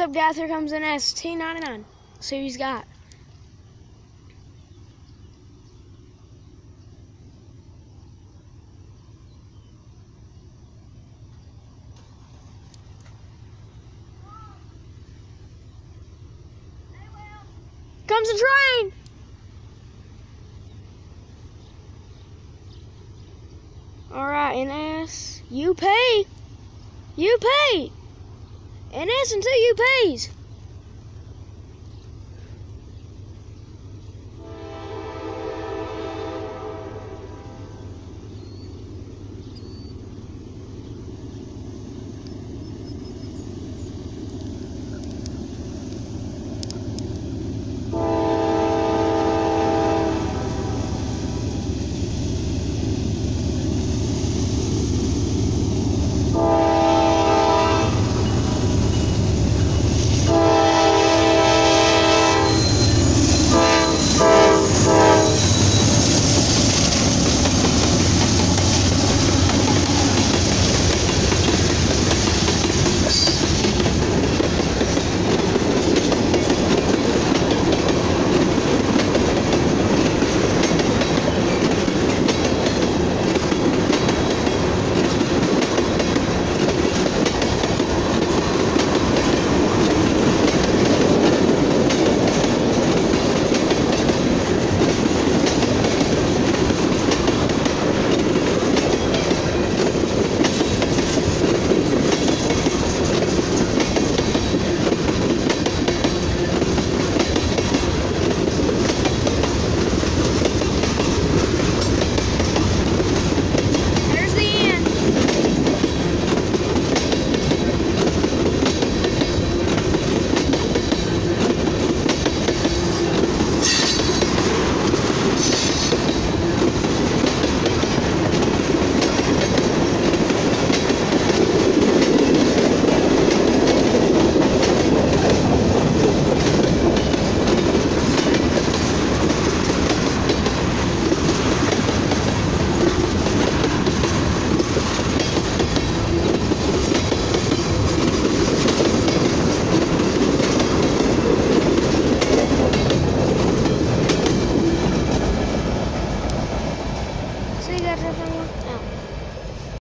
What's up, guys? Here comes an ST99. See who he's got. Comes the train! Alright, NS. UP. Pay. NS until you pays.